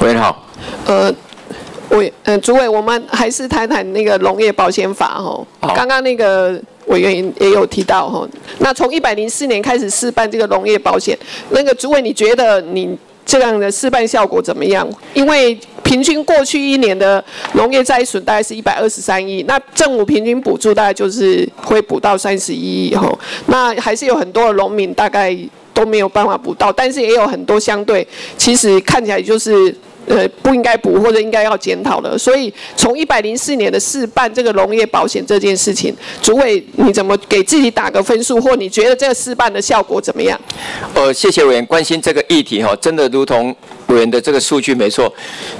委员好。呃，委呃，主委，我们还是谈谈那个农业保险法哈。刚刚那个委员也有提到哈。那从一百零四年开始试办这个农业保险，那个主委，你觉得你这样的试办效果怎么样？因为平均过去一年的农业灾损大概是一百二十三亿，那政府平均补助大概就是会补到三十一亿哈。那还是有很多的农民大概都没有办法补到，但是也有很多相对其实看起来就是。呃，不应该补或者应该要检讨了。所以从一百零四年的试办这个农业保险这件事情，主委你怎么给自己打个分数，或你觉得这个试办的效果怎么样？呃，谢谢委员关心这个议题哈，真的如同委员的这个数据没错，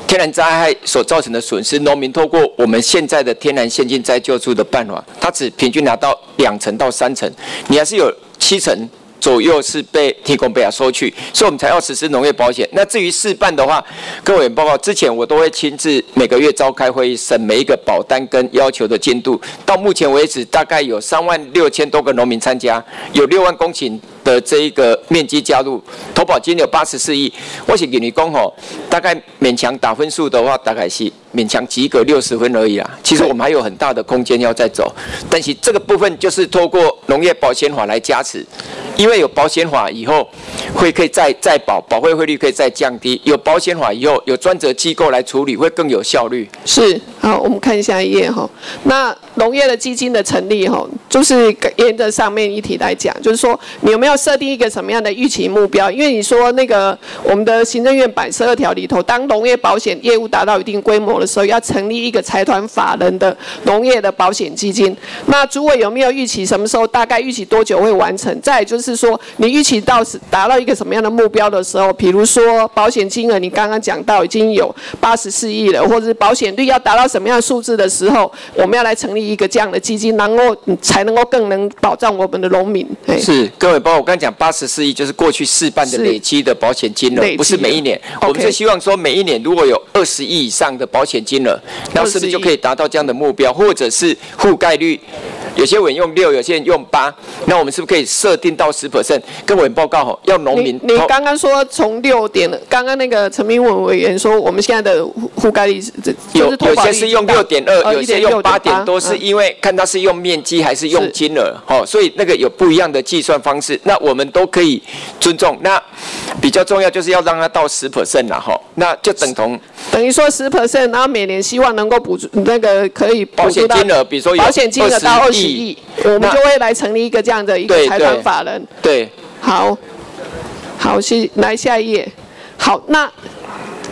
天然灾害所造成的损失，农民透过我们现在的天然现金灾救助的办法，他只平均拿到两成到三成，你还是有七成。左右是被提供被他收去，所以我们才要实施农业保险。那至于试办的话，各位报告之前我都会亲自每个月召开会议，审每一个保单跟要求的进度。到目前为止，大概有三万六千多个农民参加，有六万公顷的这一个面积加入，投保金有八十四亿。我是给你讲吼，大概勉强打分数的话，大概是。勉强及格六十分而已啦，其实我们还有很大的空间要再走，但是这个部分就是透过农业保险法来加持，因为有保险法以后会可以再再保，保费汇率可以再降低，有保险法以后有专责机构来处理会更有效率。是，好，我们看下一页哈，那农业的基金的成立哈，就是沿着上面一题来讲，就是说你有没有设定一个什么样的预期目标？因为你说那个我们的行政院版十二条里头，当农业保险业务达到一定规模。的时候要成立一个财团法人的农业的保险基金，那主委有没有预期什么时候大概预期多久会完成？再就是说，你预期到达到一个什么样的目标的时候，比如说保险金额，你刚刚讲到已经有八十四亿了，或者是保险率要达到什么样的数字的时候，我们要来成立一个这样的基金，能够才能够更能保障我们的农民。是各位，包括我刚才讲八十四亿，就是过去四半的累积的保险金额，不是每一年。我们是希望说每一年如果有二十亿以上的保险金额，那是不是就可以达到这样的目标，或者是覆盖率？有些委员用六，有些人用八，那我们是不是可以设定到十 percent？跟委员报告吼，要农民。你刚刚说从六点，刚刚那个陈明文委员说，我们现在的覆盖率是有有些是用六点二，有些用八点多，是因为看他是用面积还是用金额，哦，所以那个有不一样的计算方式，那我们都可以尊重。那比较重要就是要让它到十 percent 了，哈，那就等同等于说十 percent，然后每年希望能够补助那个可以保险金额，比如说有保险金额到二十。亿，我们就会来成立一个这样的一个财团法人。对，好，好，是来下一页。好，那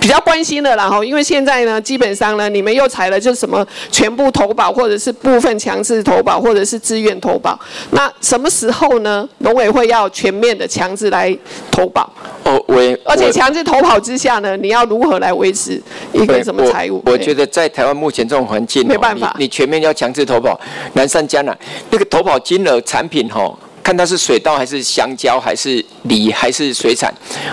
比较关心的然后，因为现在呢，基本上呢，你们又裁了，就是什么全部投保，或者是部分强制投保，或者是自愿投保。那什么时候呢？农委会要全面的强制来投保？哦，我而且强制投保之下呢，你要如何来维持一个什么财务？我觉得在台湾目前这种环境，没办法，你全面要强制投保，难上加难。那个投保金额产品哈，看它是水稻还是香蕉还是梨还是水产，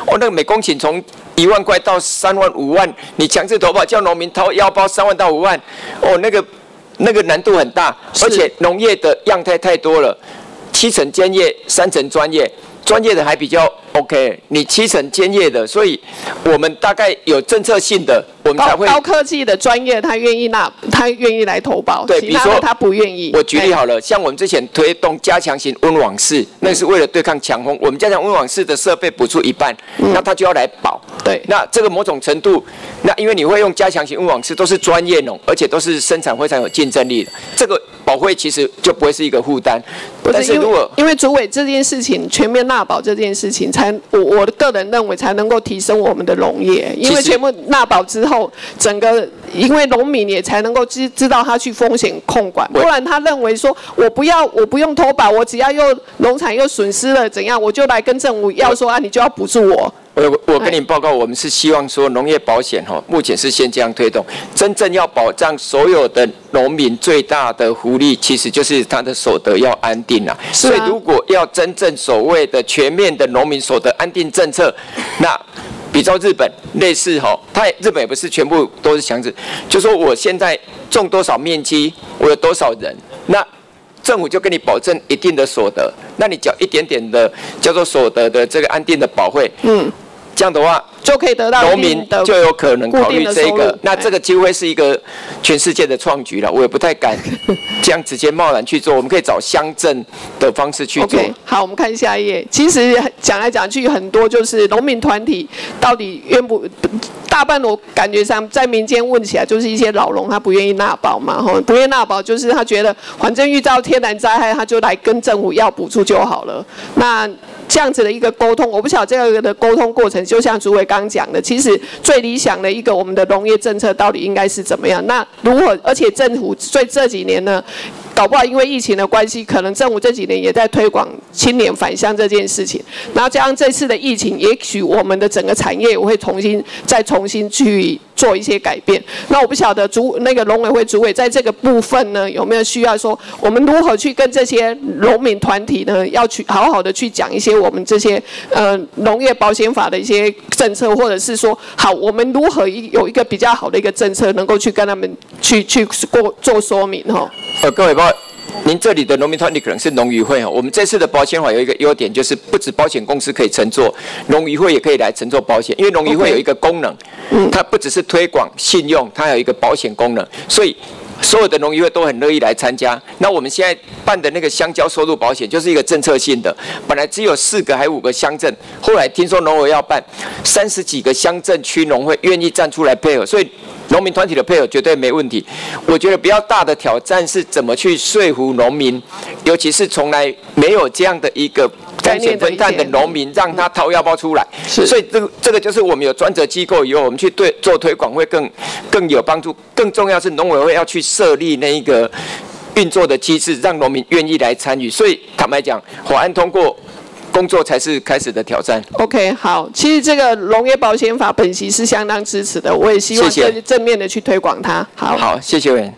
哦，那个每公顷从一万块到三万五万，你强制投保叫农民掏腰包三万到五万，哦，那个那个难度很大，而且农业的样态太多了，七成兼业，三成专业。专业的还比较 OK，你七成兼业的，所以我们大概有政策性的，我们才会高科技的专业，他愿意纳，他愿意来投保。对，比如说他不愿意。我举例好了，像我们之前推动加强型温网式，那是为了对抗强风，我们加强温网式的设备补助一半，那他就要来保。对，那这个某种程度，那因为你会用加强型温网式，都是专业农，而且都是生产非常有竞争力的，这个保费其实就不会是一个负担。但是如果因为主委这件事情全面纳保这件事情，才我我的个人认为才能够提升我们的农业，因为全部纳保之后，整个因为农民也才能够知知道他去风险控管，不然他认为说我不要我不用投保，我只要又农产又损失了怎样，我就来跟政府要说啊，你就要补助我。我我跟你报告，我们是希望说农业保险哈，目前是先这样推动。真正要保障所有的农民最大的福利，其实就是他的所得要安定啊。所以如果要真正所谓的全面的农民所得安定政策，那比较日本类似哈，它日本也不是全部都是强制，就说我现在种多少面积，我有多少人，那政府就跟你保证一定的所得，那你缴一点点的叫做所得的这个安定的保费，嗯。这样的话，就可以得到农民就有可能考虑这个。那这个机会是一个全世界的创举了，我也不太敢 这样直接贸然去做。我们可以找乡镇的方式去做。好，我们看下一页。其实讲来讲去，很多就是农民团体到底愿不？大半我感觉上在民间问起来，就是一些老农他不愿意纳保嘛，吼，不愿意纳保就是他觉得反正遇到天然灾害，他就来跟政府要补助就好了。那这样子的一个沟通，我不晓得这个的沟通过程，就像主委刚讲的，其实最理想的一个我们的农业政策到底应该是怎么样？那如何？而且政府最这几年呢？搞不好因为疫情的关系，可能政府这几年也在推广青年返乡这件事情。然后加上这次的疫情，也许我们的整个产业也会重新再重新去做一些改变。那我不晓得主那个农委会主委在这个部分呢，有没有需要说我们如何去跟这些农民团体呢，要去好好的去讲一些我们这些呃农业保险法的一些政策，或者是说好我们如何有一个比较好的一个政策，能够去跟他们去去过做说明哈。呃，各位包，您这里的农民团体可能是农渔会哈。我们这次的保险法有一个优点，就是不止保险公司可以乘坐，农渔会也可以来乘坐保险。因为农渔会有一个功能，它不只是推广信用，它有一个保险功能，所以所有的农渔会都很乐意来参加。那我们现在办的那个香蕉收入保险，就是一个政策性的，本来只有四个还五个乡镇，后来听说农委要办，三十几个乡镇区农会愿意站出来配合，所以。农民团体的配合绝对没问题。我觉得比较大的挑战是怎么去说服农民，尤其是从来没有这样的一个风险分担的农民，让他掏腰包出来。所以这个这个就是我们有专责机构以后，我们去对做推广会更更有帮助。更重要是农委会要去设立那一个运作的机制，让农民愿意来参与。所以坦白讲，法案通过。工作才是开始的挑战。OK，好，其实这个农业保险法本席是相当支持的，我也希望正正面的去推广它。好，好，谢谢委员。